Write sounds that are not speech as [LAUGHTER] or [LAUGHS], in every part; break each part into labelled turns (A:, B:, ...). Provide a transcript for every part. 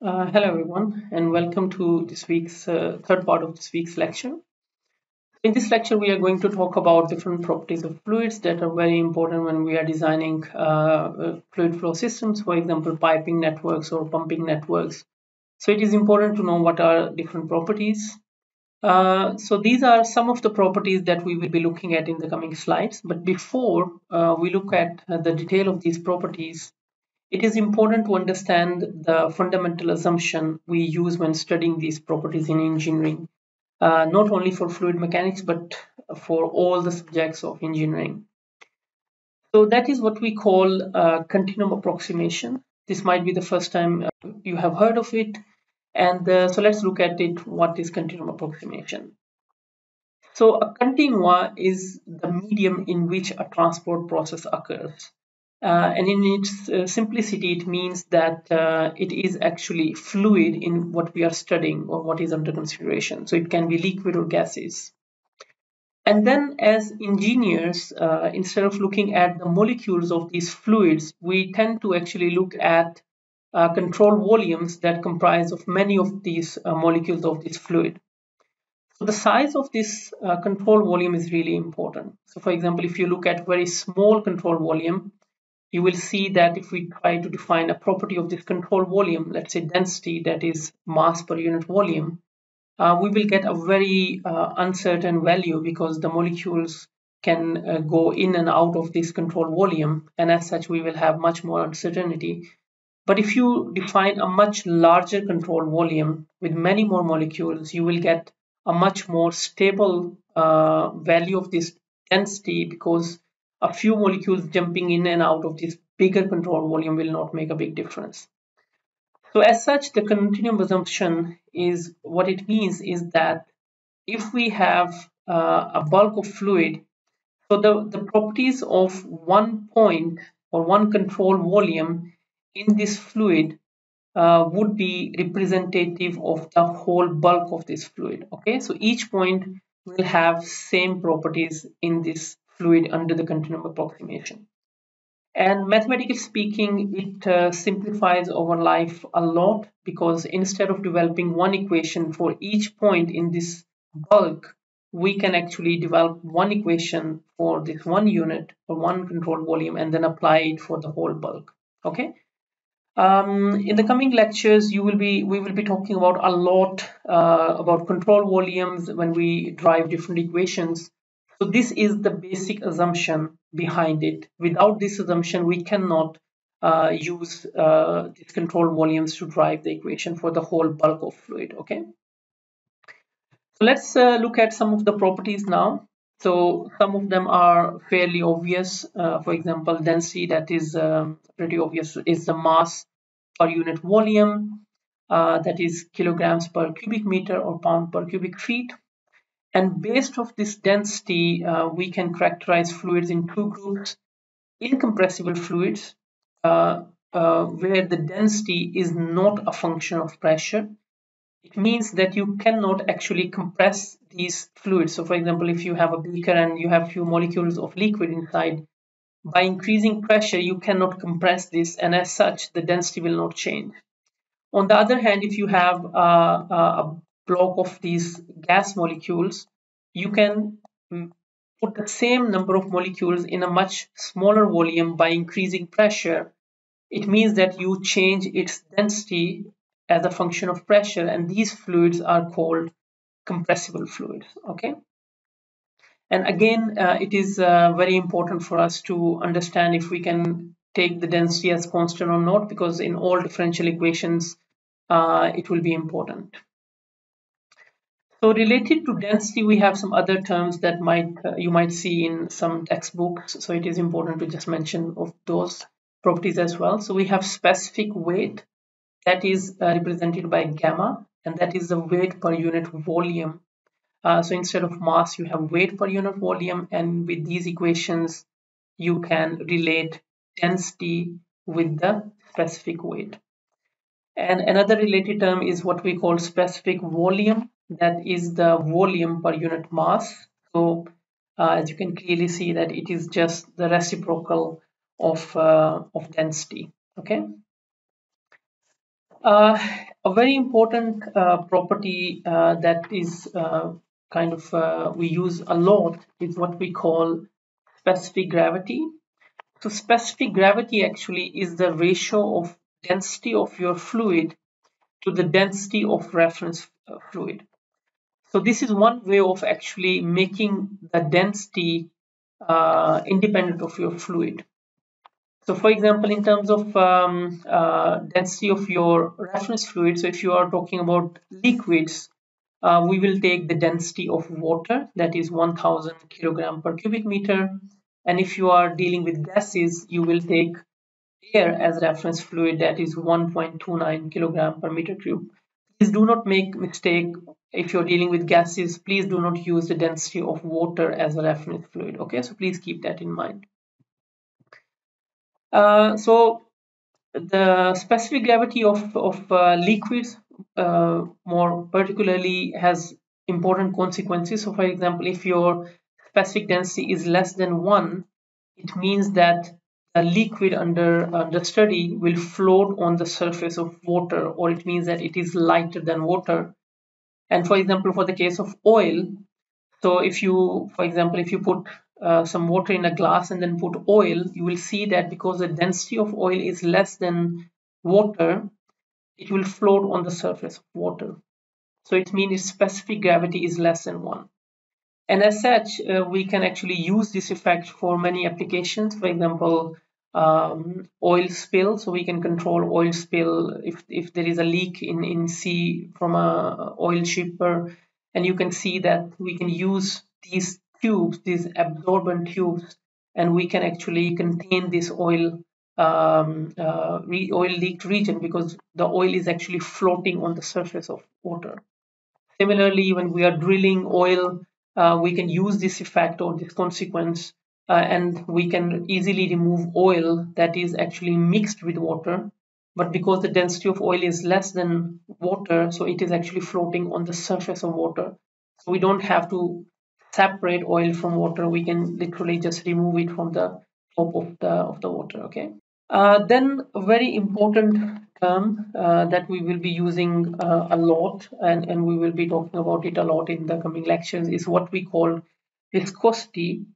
A: Uh, hello everyone and welcome to this week's uh, third part of this week's lecture. In this lecture we are going to talk about different properties of fluids that are very important when we are designing uh, uh fluid flow systems, for example piping networks or pumping networks. So it is important to know what are different properties. Uh, so these are some of the properties that we will be looking at in the coming slides. But before uh, we look at the detail of these properties, it is important to understand the fundamental assumption we use when studying these properties in engineering, uh, not only for fluid mechanics, but for all the subjects of engineering. So that is what we call uh, continuum approximation. This might be the first time uh, you have heard of it. And uh, so let's look at it. What is continuum approximation? So a continua is the medium in which a transport process occurs. Uh, and in its uh, simplicity, it means that uh, it is actually fluid in what we are studying or what is under consideration. So it can be liquid or gases. And then as engineers, uh, instead of looking at the molecules of these fluids, we tend to actually look at uh, control volumes that comprise of many of these uh, molecules of this fluid. So the size of this control volume is really important. So for example, if you look at very small control volume, you will see that if we try to define a property of this control volume, let's say density, that is mass per unit volume, uh, we will get a very uh, uncertain value because the molecules can uh, go in and out of this control volume, and as such, we will have much more uncertainty. But if you define a much larger control volume with many more molecules, you will get a much more stable uh, value of this density because a few molecules jumping in and out of this bigger control volume will not make a big difference. So as such, the continuum assumption is what it means is that if we have uh, a bulk of fluid, so the, the properties of one point or one control volume in this fluid uh, would be representative of the whole bulk of this fluid. Okay, so each point will have same properties in this fluid under the continuum approximation. And mathematically speaking, it uh, simplifies our life a lot because instead of developing one equation for each point in this bulk, we can actually develop one equation for this one unit or one control volume and then apply it for the whole bulk. Okay. Um, in the coming lectures, you will be we will be talking about a lot uh, about control volumes when we drive different equations so this is the basic assumption behind it. Without this assumption, we cannot uh, use uh, these control volumes to drive the equation for the whole bulk of fluid, okay? So let's uh, look at some of the properties now. So some of them are fairly obvious. Uh, for example, density, that is um, pretty obvious, is the mass per unit volume. Uh, that is kilograms per cubic meter or pound per cubic feet. And based off this density, uh, we can characterize fluids in two groups. Incompressible fluids, uh, uh, where the density is not a function of pressure. It means that you cannot actually compress these fluids. So for example, if you have a beaker and you have few molecules of liquid inside, by increasing pressure, you cannot compress this and as such, the density will not change. On the other hand, if you have a, a block of these gas molecules, you can mm, put the same number of molecules in a much smaller volume by increasing pressure. It means that you change its density as a function of pressure and these fluids are called compressible fluids okay and again uh, it is uh, very important for us to understand if we can take the density as constant or not because in all differential equations uh, it will be important so related to density, we have some other terms that might uh, you might see in some textbooks. So it is important to just mention of those properties as well. So we have specific weight that is uh, represented by gamma, and that is the weight per unit volume. Uh, so instead of mass, you have weight per unit volume, and with these equations, you can relate density with the specific weight. And another related term is what we call specific volume that is the volume per unit mass. So uh, as you can clearly see that it is just the reciprocal of, uh, of density. Okay. Uh, a very important uh, property uh, that is uh, kind of we use a lot is what we call specific gravity. So specific gravity actually is the ratio of density of your fluid to the density of reference fluid. So this is one way of actually making the density uh, independent of your fluid. So for example, in terms of um, uh, density of your reference fluid, so if you are talking about liquids, uh, we will take the density of water, that is 1000 kilogram per cubic meter. And if you are dealing with gases, you will take air as reference fluid, that is 1.29 kilogram per meter cube. Please do not make mistake if you're dealing with gases, please do not use the density of water as a reference fluid. Okay, so please keep that in mind. Uh, so the specific gravity of, of uh, liquids uh, more particularly has important consequences. So for example, if your specific density is less than 1, it means that a liquid under, under study will float on the surface of water or it means that it is lighter than water. And for example, for the case of oil, so if you, for example, if you put uh, some water in a glass and then put oil, you will see that because the density of oil is less than water, it will float on the surface of water. So it means its specific gravity is less than 1. And as such, uh, we can actually use this effect for many applications. For example, um, oil spill. So we can control oil spill if, if there is a leak in, in sea from a oil shipper. And you can see that we can use these tubes, these absorbent tubes, and we can actually contain this oil um, uh, oil leaked region because the oil is actually floating on the surface of water. Similarly, when we are drilling oil, uh, we can use this effect or this consequence uh, and we can easily remove oil that is actually mixed with water. But because the density of oil is less than water, so it is actually floating on the surface of water. So we don't have to separate oil from water we can literally just remove it from the top of the of the water okay uh, then a very important term uh, that we will be using uh, a lot and, and we will be talking about it a lot in the coming lectures is what we call viscosity.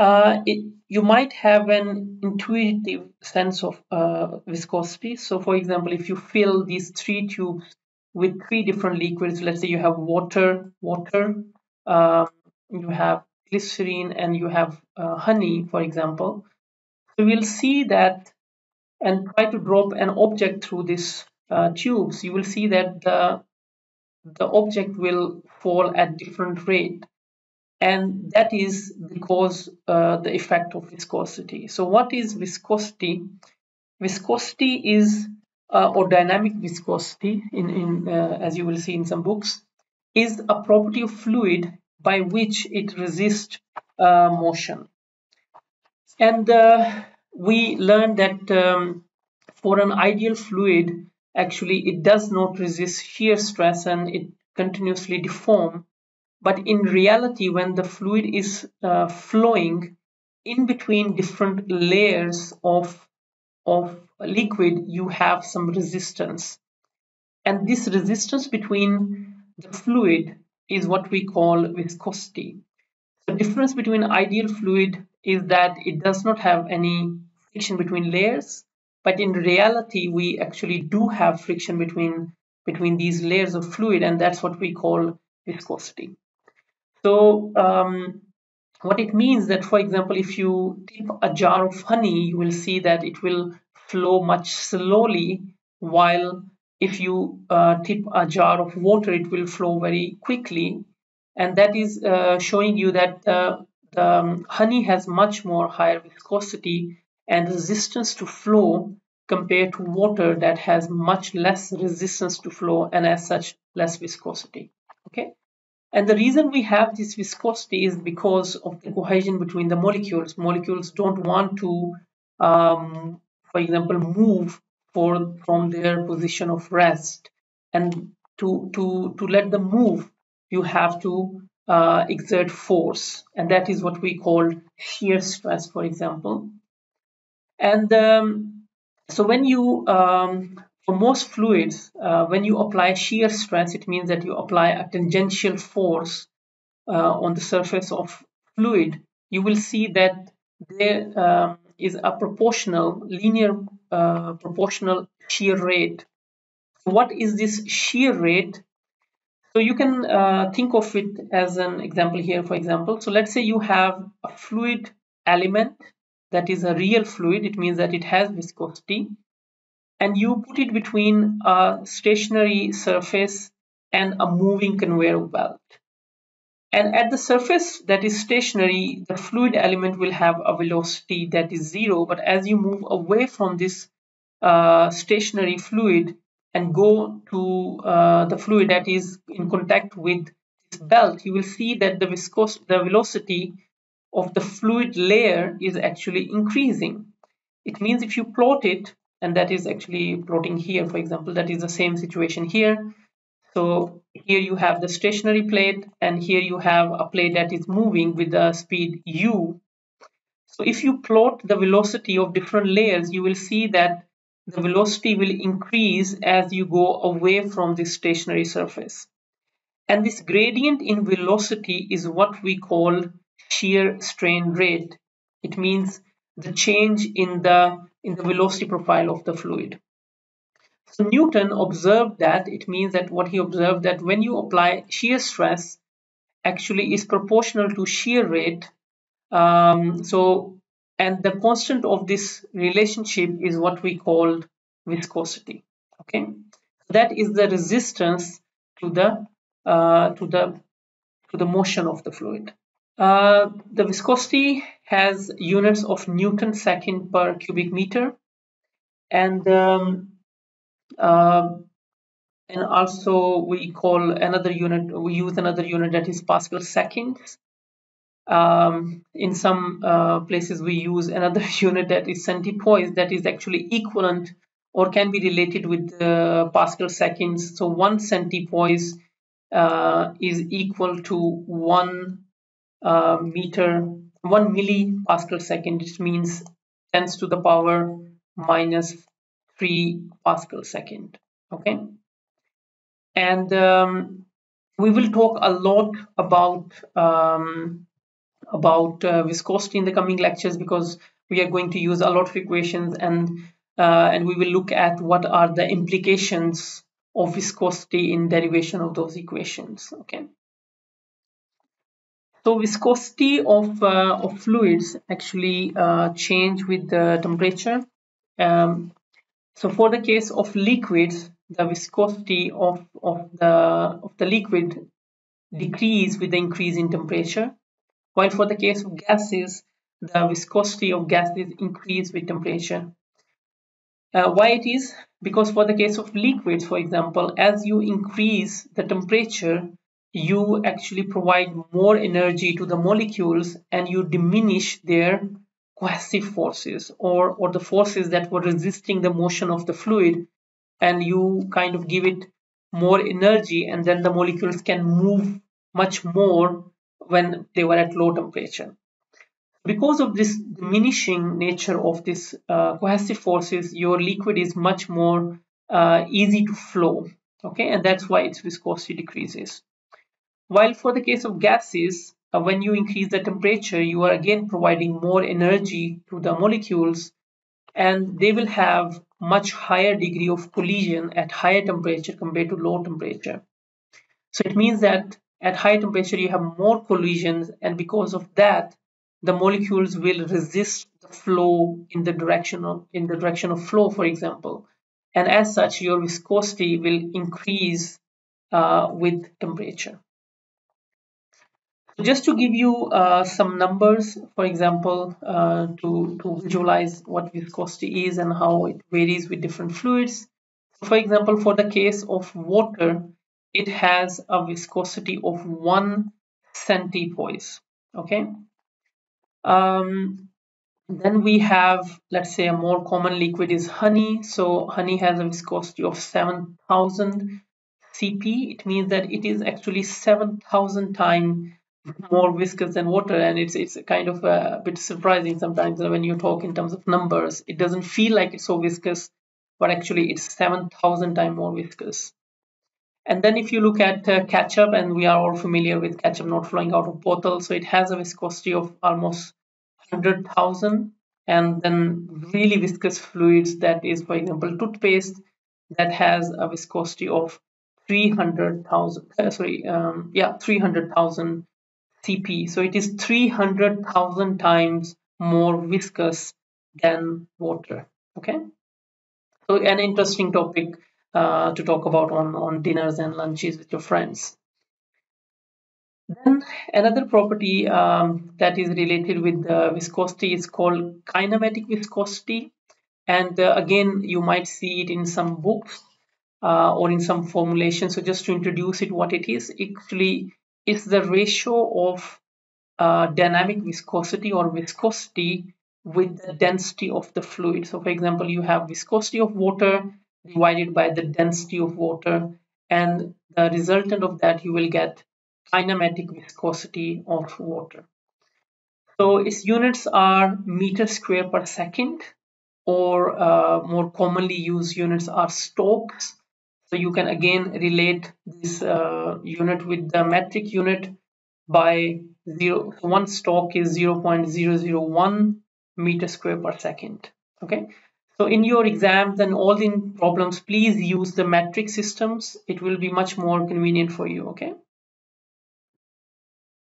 A: Uh, it, you might have an intuitive sense of uh, viscosity. So for example, if you fill these three tubes with three different liquids, let's say you have water, water, um, you have glycerin and you have uh, honey, for example, so we'll see that and try to drop an object through these uh, tubes, you will see that the, the object will fall at different rate. And that is because uh, the effect of viscosity. So what is viscosity? Viscosity is, uh, or dynamic viscosity, in, in uh, as you will see in some books, is a property of fluid by which it resists uh, motion. And uh, we learned that um, for an ideal fluid, actually it does not resist shear stress and it continuously deform. But in reality, when the fluid is uh, flowing in between different layers of, of liquid, you have some resistance. And this resistance between the fluid is what we call viscosity. The difference between ideal fluid is that it does not have any friction between layers, but in reality, we actually do have friction between, between these layers of fluid, and that's what we call viscosity. So um, what it means that, for example, if you tip a jar of honey, you will see that it will flow much slowly while if you uh, tip a jar of water, it will flow very quickly. And that is uh, showing you that uh, the um, honey has much more higher viscosity and resistance to flow compared to water that has much less resistance to flow and as such less viscosity. Okay. And the reason we have this viscosity is because of the cohesion between the molecules. Molecules don't want to, um, for example, move for from their position of rest. And to to to let them move you have to uh, exert force. And that is what we call shear stress for example. And um, so when you um, for most fluids, uh, when you apply shear stress, it means that you apply a tangential force uh, on the surface of fluid. You will see that there um, is a proportional, linear uh, proportional shear rate. What is this shear rate? So you can uh, think of it as an example here, for example. So let's say you have a fluid element that is a real fluid. It means that it has viscosity. And you put it between a stationary surface and a moving conveyor belt. And at the surface that is stationary, the fluid element will have a velocity that is zero. But as you move away from this uh, stationary fluid and go to uh, the fluid that is in contact with this belt, you will see that the viscous the velocity of the fluid layer is actually increasing. It means if you plot it, and that is actually plotting here, for example, that is the same situation here. So here you have the stationary plate and here you have a plate that is moving with the speed u. So if you plot the velocity of different layers, you will see that the velocity will increase as you go away from the stationary surface. And this gradient in velocity is what we call shear strain rate. It means the change in the in the velocity profile of the fluid. So Newton observed that it means that what he observed that when you apply shear stress actually is proportional to shear rate. Um, so and the constant of this relationship is what we call viscosity. Okay, that is the resistance to the uh, to the to the motion of the fluid. Uh, the viscosity has units of Newton second per cubic meter. And um, uh, and also we call another unit we use another unit that is pascal seconds. Um, in some uh, places we use another [LAUGHS] unit that is centipoise that is actually equivalent or can be related with uh, pascal seconds. So one centipoise uh, is equal to one uh, meter one millipascal second which means 10 to the power minus 3 pascal second okay? And um, we will talk a lot about um, about uh, viscosity in the coming lectures because we are going to use a lot of equations and uh, and we will look at what are the implications of viscosity in derivation of those equations okay so viscosity of, uh, of fluids actually uh, change with the temperature. Um, so for the case of liquids, the viscosity of, of, the, of the liquid decrease with the increase in temperature. While for the case of gases, the viscosity of gases increase with temperature. Uh, why it is? Because for the case of liquids, for example, as you increase the temperature, you actually provide more energy to the molecules and you diminish their cohesive forces or, or the forces that were resisting the motion of the fluid and you kind of give it more energy and then the molecules can move much more when they were at low temperature. Because of this diminishing nature of this uh, cohesive forces, your liquid is much more uh, easy to flow. Okay, and that's why its viscosity decreases. While for the case of gases, uh, when you increase the temperature, you are again providing more energy to the molecules and they will have much higher degree of collision at higher temperature compared to low temperature. So it means that at high temperature you have more collisions and because of that the molecules will resist the flow in the direction of in the direction of flow for example and as such your viscosity will increase uh, with temperature just to give you uh, some numbers, for example, uh, to, to visualize what viscosity is and how it varies with different fluids. For example, for the case of water, it has a viscosity of one centipoise. Okay. Um, then we have, let's say, a more common liquid is honey. So honey has a viscosity of 7,000 cp. It means that it is actually 7,000 times [CLEARS THROAT] more viscous than water and it's it's kind of a bit surprising sometimes when you talk in terms of numbers it doesn't feel like it's so viscous but actually it's 7000 times more viscous. And then if you look at uh, ketchup and we are all familiar with ketchup not flowing out of bottle so it has a viscosity of almost 100000 and then really viscous fluids that is for example toothpaste that has a viscosity of 300,000 uh, sorry um, yeah 300,000 cp so it is 300,000 times more viscous than water. Okay? So an interesting topic uh, to talk about on on dinners and lunches with your friends. Then another property um, that is related with the viscosity is called kinematic viscosity. And uh, again you might see it in some books uh, or in some formulation. So just to introduce it what it is actually it's the ratio of uh, dynamic viscosity or viscosity with the density of the fluid. So for example you have viscosity of water divided by the density of water and the resultant of that you will get kinematic viscosity of water. So its units are meter square per second or uh, more commonly used units are stokes so you can again relate this uh, unit with the metric unit by zero. One is 0.001 meter square per second. Okay. So in your exams and all the problems, please use the metric systems. It will be much more convenient for you. Okay.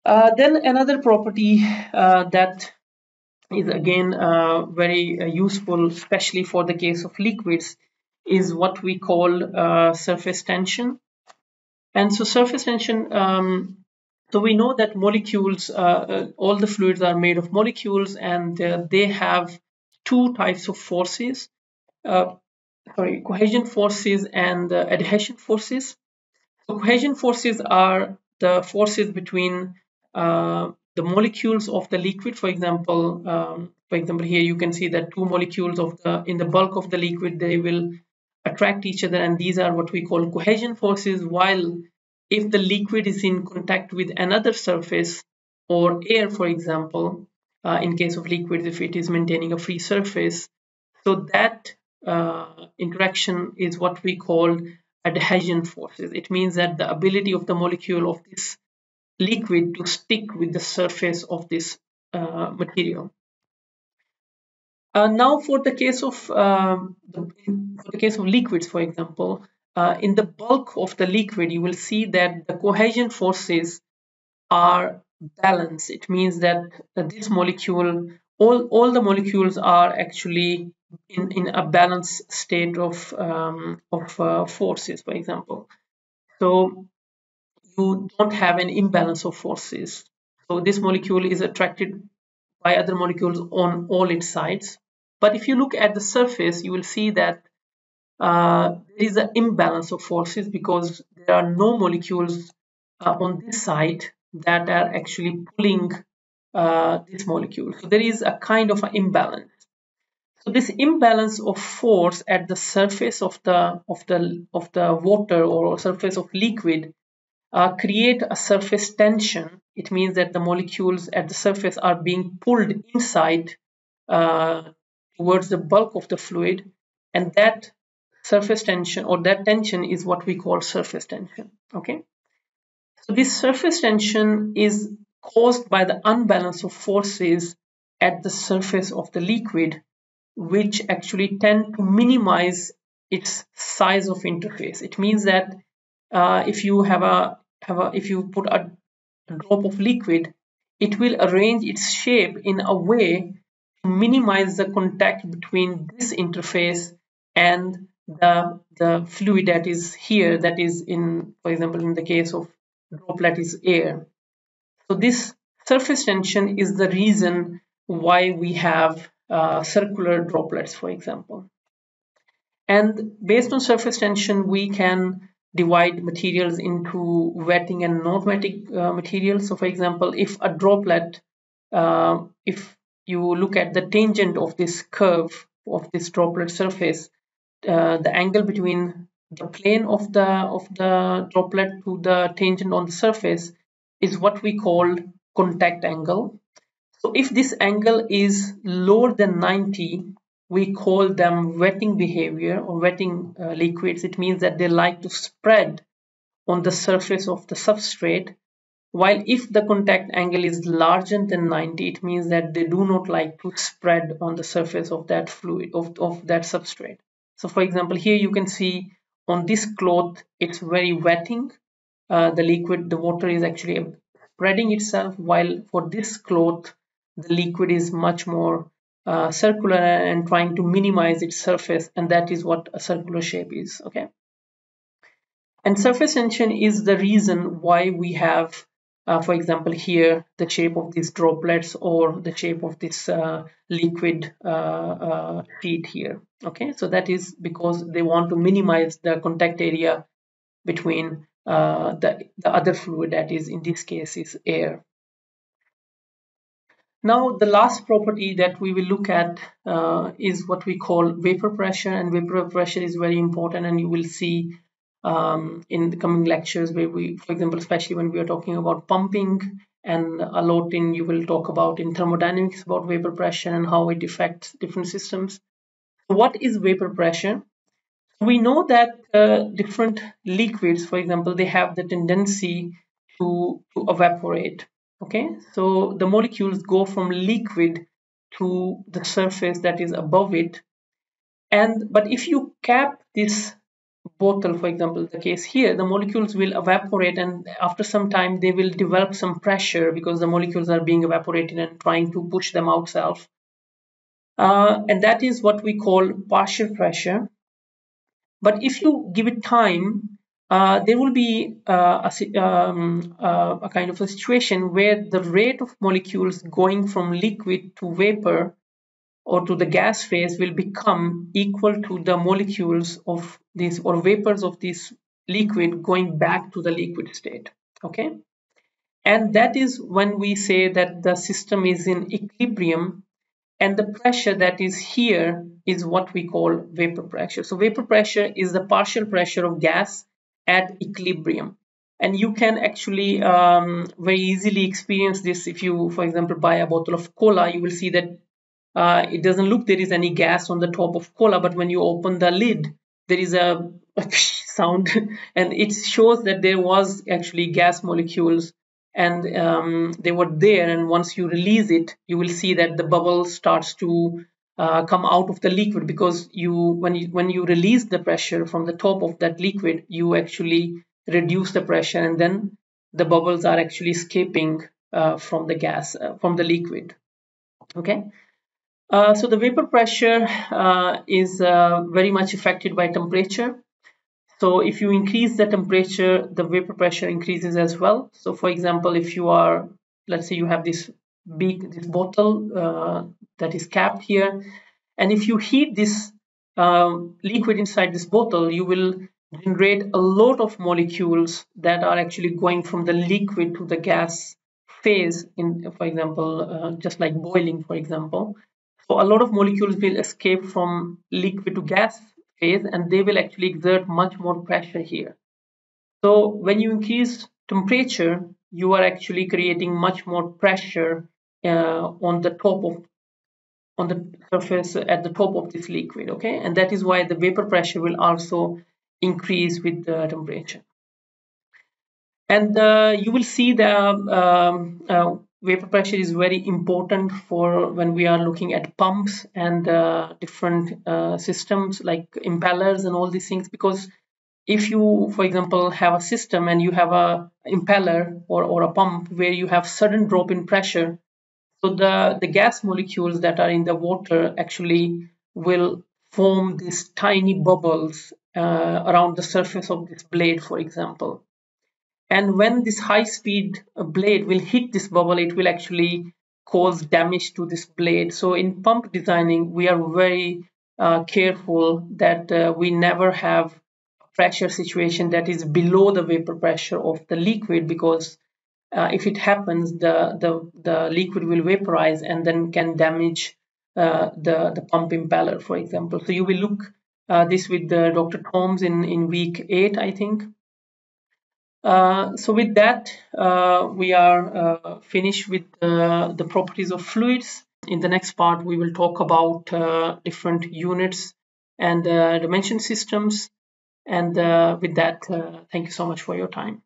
A: Uh, then another property uh, that is again uh, very uh, useful, especially for the case of liquids, is what we call uh, surface tension. And so surface tension, um, so we know that molecules, uh, uh, all the fluids are made of molecules and uh, they have two types of forces, uh, sorry, cohesion forces and adhesion forces. So cohesion forces are the forces between the molecules of the liquid. For example, um, for example, here you can see that two molecules of the in the bulk of the liquid, they will attract each other and these are what we call cohesion forces while if the liquid is in contact with another surface or air for example uh, in case of liquids if it is maintaining a free surface so that uh, interaction is what we call adhesion forces. It means that the ability of the molecule of this liquid to stick with the surface of this uh, material now, for the case of uh, for the case of liquids, for example, uh, in the bulk of the liquid, you will see that the cohesion forces are balanced. It means that this molecule, all all the molecules are actually in in a balanced state of um, of uh, forces, for example. So you don't have an imbalance of forces. So this molecule is attracted by other molecules on all its sides. But if you look at the surface, you will see that uh, there is an imbalance of forces because there are no molecules uh, on this side that are actually pulling uh, this molecule. So there is a kind of an imbalance. So this imbalance of force at the surface of the of the of the water or surface of liquid uh, create a surface tension. It means that the molecules at the surface are being pulled inside uh, towards the bulk of the fluid, and that surface tension or that tension is what we call surface tension. Okay, so this surface tension is caused by the unbalance of forces at the surface of the liquid, which actually tend to minimize its size of interface. It means that uh, if you have a have a if you put a drop of liquid it will arrange its shape in a way minimize the contact between this interface and the the fluid that is here that is in for example in the case of droplet is air so this surface tension is the reason why we have uh, circular droplets for example and based on surface tension we can divide materials into wetting and non-wetting uh, materials. So for example, if a droplet, uh, if you look at the tangent of this curve of this droplet surface, uh, the angle between the plane of the of the droplet to the tangent on the surface is what we call contact angle. So if this angle is lower than 90, we call them wetting behavior or wetting uh, liquids. It means that they like to spread on the surface of the substrate while if the contact angle is larger than 90 it means that they do not like to spread on the surface of that fluid of, of that substrate. So for example here you can see on this cloth it's very wetting. Uh, the liquid the water is actually spreading itself while for this cloth the liquid is much more uh, circular and trying to minimize its surface and that is what a circular shape is okay? And surface tension is the reason why we have uh, for example here the shape of these droplets or the shape of this uh, liquid uh, uh, sheet here okay? So that is because they want to minimize the contact area between uh, the, the other fluid that is in this case is air. Now the last property that we will look at uh, is what we call vapor pressure and vapor pressure is very important and you will see um, in the coming lectures where we, for example, especially when we are talking about pumping and a lot in you will talk about in thermodynamics about vapor pressure and how it affects different systems. What is vapor pressure? We know that uh, different liquids, for example, they have the tendency to, to evaporate. Okay, so the molecules go from liquid to the surface that is above it. And but if you cap this bottle for example the case here the molecules will evaporate and after some time they will develop some pressure because the molecules are being evaporated and trying to push them outside uh, and that is what we call partial pressure. But if you give it time uh, there will be uh, a, um, uh, a kind of a situation where the rate of molecules going from liquid to vapor or to the gas phase will become equal to the molecules of this or vapors of this liquid going back to the liquid state okay? And that is when we say that the system is in equilibrium and the pressure that is here is what we call vapor pressure. So vapor pressure is the partial pressure of gas at equilibrium. And you can actually um, very easily experience this if you for example buy a bottle of cola you will see that uh, it doesn't look there is any gas on the top of cola but when you open the lid there is a, [LAUGHS] sound. And it shows that there was actually gas molecules and um, they were there. And once you release it you will see that the bubble starts to uh, come out of the liquid because you when you when you release the pressure from the top of that liquid you actually reduce the pressure and then the bubbles are actually escaping uh, from the gas uh, from the liquid. Okay uh, so the vapor pressure uh, is uh, very much affected by temperature. So if you increase the temperature, the vapor pressure increases as well. So for example, if you are, let's say you have this big this bottle uh, that is capped here, and if you heat this um, liquid inside this bottle, you will generate a lot of molecules that are actually going from the liquid to the gas phase in for example uh, just like boiling for example so a lot of molecules will escape from liquid to gas phase and they will actually exert much more pressure here. So when you increase temperature, you are actually creating much more pressure uh, on the top of on the surface at the top of this liquid okay and that is why the vapor pressure will also increase with the temperature and uh, you will see the um, uh, vapor pressure is very important for when we are looking at pumps and uh, different uh, systems like impellers and all these things because if you for example have a system and you have a impeller or, or a pump where you have sudden drop in pressure so the the gas molecules that are in the water actually will form these tiny bubbles uh, around the surface of this blade for example and when this high speed uh, blade will hit this bubble it will actually cause damage to this blade so in pump designing we are very uh, careful that uh, we never have a pressure situation that is below the vapor pressure of the liquid because uh, if it happens the, the the liquid will vaporize and then can damage uh, the the pump impeller for example so you will look uh, this with Dr. Thoms in in week 8 I think uh, so with that, uh, we are uh, finished with the properties of fluids. in the next part, we will talk about uh, different units and uh, dimension systems. And uh, with that, uh, thank you so much for your time.